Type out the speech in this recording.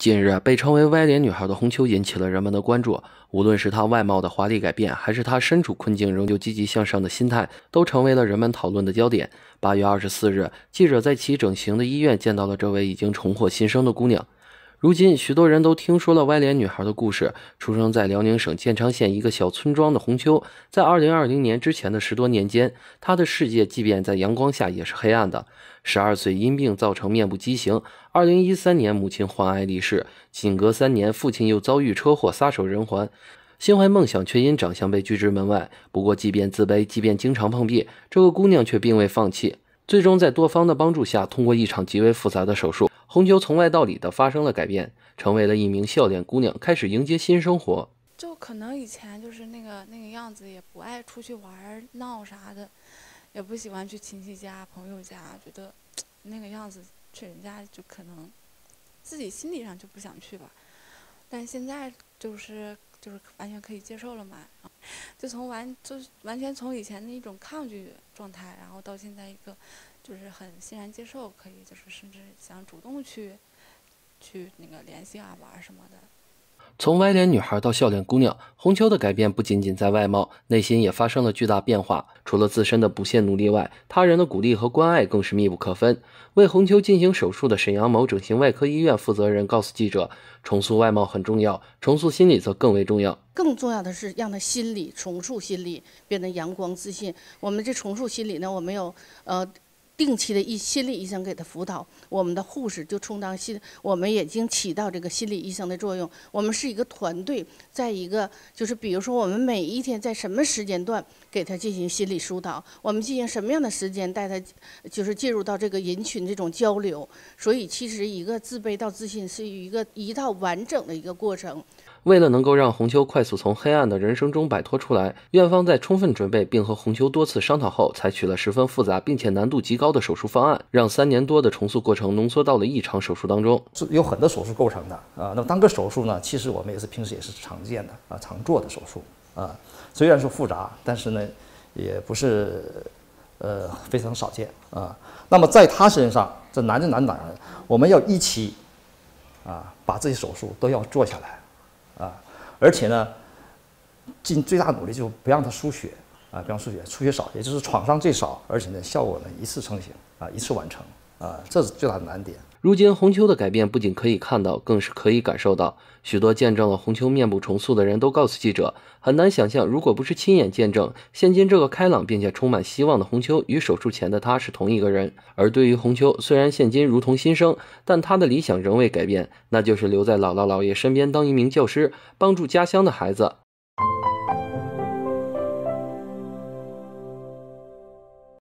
近日，被称为“歪脸女孩”的红秋引起了人们的关注。无论是她外貌的华丽改变，还是她身处困境仍旧积极向上的心态，都成为了人们讨论的焦点。八月二十四日，记者在其整形的医院见到了这位已经重获新生的姑娘。如今，许多人都听说了歪脸女孩的故事。出生在辽宁省建昌县一个小村庄的红秋，在二零二零年之前的十多年间，她的世界即便在阳光下也是黑暗的。十二岁因病造成面部畸形，二零一三年母亲患癌离世，仅隔三年，父亲又遭遇车祸撒手人寰，心怀梦想却因长相被拒之门外。不过，即便自卑，即便经常碰壁，这个姑娘却并未放弃。最终，在多方的帮助下，通过一场极为复杂的手术，红球从外到里的发生了改变，成为了一名笑脸姑娘，开始迎接新生活。就可能以前就是那个那个样子，也不爱出去玩闹啥的，也不喜欢去亲戚家、朋友家，觉得 那个样子去人家就可能自己心理上就不想去吧。但现在就是就是完全可以接受了嘛，就从完就完全从以前的一种抗拒。状态，然后到现在一个，就是很欣然接受，可以就是甚至想主动去，去那个联系啊玩什么的。从歪脸女孩到笑脸姑娘，红秋的改变不仅仅在外貌，内心也发生了巨大变化。除了自身的不懈努力外，他人的鼓励和关爱更是密不可分。为红秋进行手术的沈阳某整形外科医院负责人告诉记者：“重塑外貌很重要，重塑心理则更为重要。更重要的是让他心理重塑心理，变得阳光自信。我们这重塑心理呢，我们有呃。”定期的一心理医生给他辅导，我们的护士就充当心，我们已经起到这个心理医生的作用。我们是一个团队，在一个就是比如说我们每一天在什么时间段给他进行心理疏导，我们进行什么样的时间带他就是进入到这个人群这种交流。所以其实一个自卑到自信是一个一套完整的一个过程。为了能够让红秋快速从黑暗的人生中摆脱出来，院方在充分准备并和红秋多次商讨后，采取了十分复杂并且难度极高的手术方案，让三年多的重塑过程浓缩到了一场手术当中。是有很多手术构成的啊。那么单个手术呢，其实我们也是平时也是常见的啊，常做的手术啊。虽然说复杂，但是呢，也不是呃非常少见啊。那么在他身上，这难就难哪呢？我们要一起啊，把这些手术都要做下来。啊，而且呢，尽最大努力就不让他输血啊，不让输血，出血少，也就是创伤最少，而且呢，效果呢一次成型啊，一次完成啊，这是最大的难点。如今红秋的改变不仅可以看到，更是可以感受到。许多见证了红秋面部重塑的人都告诉记者，很难想象，如果不是亲眼见证，现今这个开朗并且充满希望的红秋与手术前的他是同一个人。而对于红秋，虽然现今如同新生，但他的理想仍未改变，那就是留在姥姥姥爷身边当一名教师，帮助家乡的孩子。